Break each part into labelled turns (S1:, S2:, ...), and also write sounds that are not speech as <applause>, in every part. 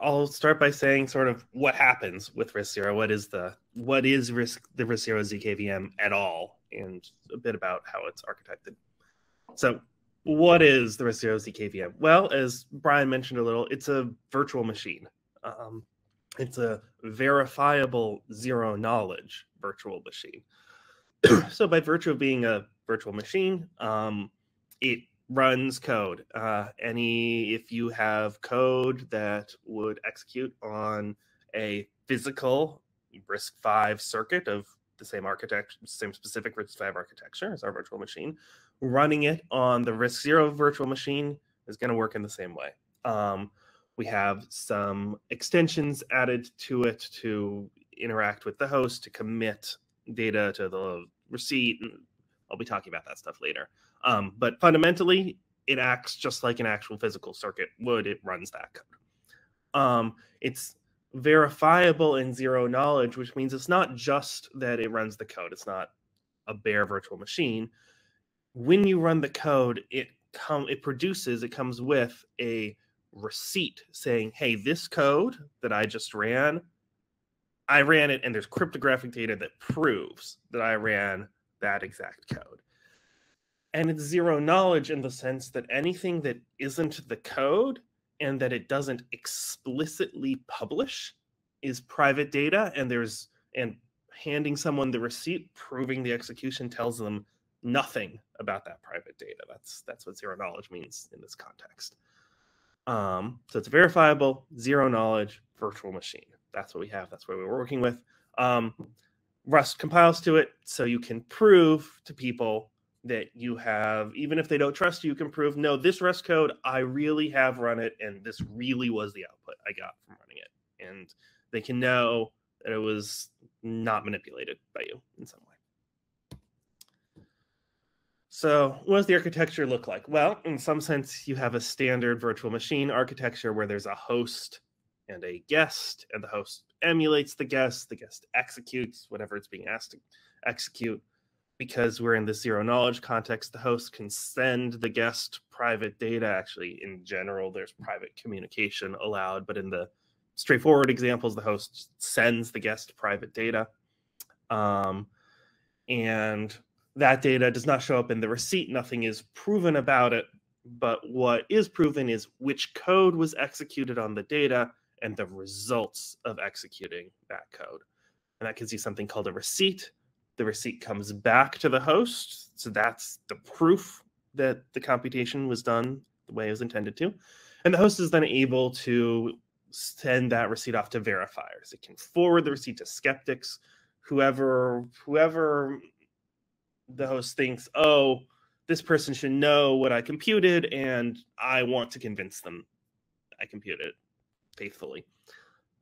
S1: I'll start by saying sort of what happens with RISC Zero. What is the what is RISC the RISC Zero zkVM at all, and a bit about how it's architected. So, what is the RISC Zero zkVM? Well, as Brian mentioned a little, it's a virtual machine. Um, it's a verifiable zero knowledge virtual machine. <clears throat> so, by virtue of being a virtual machine, um, it runs code. Uh, any if you have code that would execute on a physical RISC-V circuit of the same architecture, same specific RISC-V architecture as our virtual machine, running it on the RISC-0 virtual machine is going to work in the same way. Um, we have some extensions added to it to interact with the host to commit data to the receipt. I'll be talking about that stuff later. Um, but fundamentally, it acts just like an actual physical circuit would. It runs that code. Um, it's verifiable in zero knowledge, which means it's not just that it runs the code. It's not a bare virtual machine. When you run the code, it come it produces it comes with a receipt saying, "Hey, this code that I just ran, I ran it, and there's cryptographic data that proves that I ran that exact code." and it's zero knowledge in the sense that anything that isn't the code and that it doesn't explicitly publish is private data and there's and handing someone the receipt proving the execution tells them nothing about that private data. That's that's what zero knowledge means in this context. Um, so it's verifiable zero knowledge virtual machine. That's what we have. That's what we're working with. Um, rust compiles to it so you can prove to people that you have, even if they don't trust you, you can prove, no, this Rust code, I really have run it, and this really was the output I got from running it. And they can know that it was not manipulated by you in some way. So, what does the architecture look like? Well, in some sense, you have a standard virtual machine architecture where there's a host and a guest, and the host emulates the guest, the guest executes whatever it's being asked to execute because we're in the zero knowledge context, the host can send the guest private data. Actually, in general, there's private communication allowed, but in the straightforward examples, the host sends the guest private data. Um, and that data does not show up in the receipt. Nothing is proven about it. But what is proven is which code was executed on the data and the results of executing that code. And that gives you something called a receipt the receipt comes back to the host. So that's the proof that the computation was done the way it was intended to. And the host is then able to send that receipt off to verifiers. It can forward the receipt to skeptics, whoever whoever the host thinks, oh, this person should know what I computed, and I want to convince them I computed it faithfully.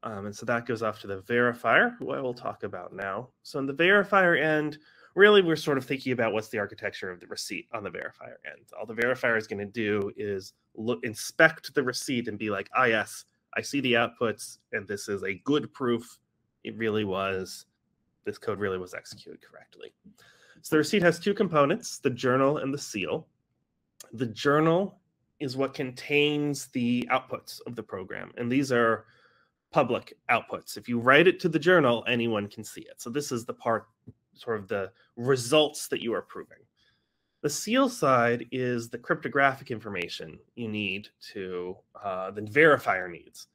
S1: Um, and so that goes off to the verifier, who I will talk about now. So on the verifier end, really we're sort of thinking about what's the architecture of the receipt on the verifier end. All the verifier is going to do is look, inspect the receipt and be like, ah, yes, I see the outputs, and this is a good proof. It really was, this code really was executed correctly. So the receipt has two components, the journal and the seal. The journal is what contains the outputs of the program. And these are public outputs. If you write it to the journal, anyone can see it. So this is the part, sort of the results that you are proving. The seal side is the cryptographic information you need to, uh, the verifier needs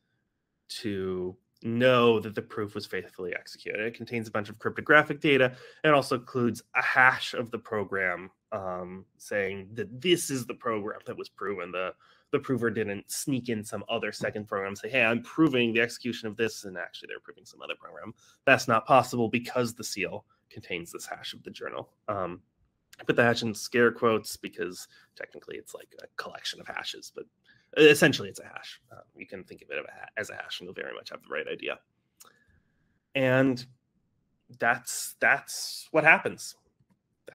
S1: to know that the proof was faithfully executed. It contains a bunch of cryptographic data and also includes a hash of the program um, saying that this is the program that was proven. The the prover didn't sneak in some other second program say, hey, I'm proving the execution of this, and actually they're proving some other program. That's not possible because the seal contains this hash of the journal. Um, I put the hash in scare quotes because technically it's like a collection of hashes, but essentially it's a hash. Uh, you can think of it as a hash, and you'll very much have the right idea. And that's that's what happens.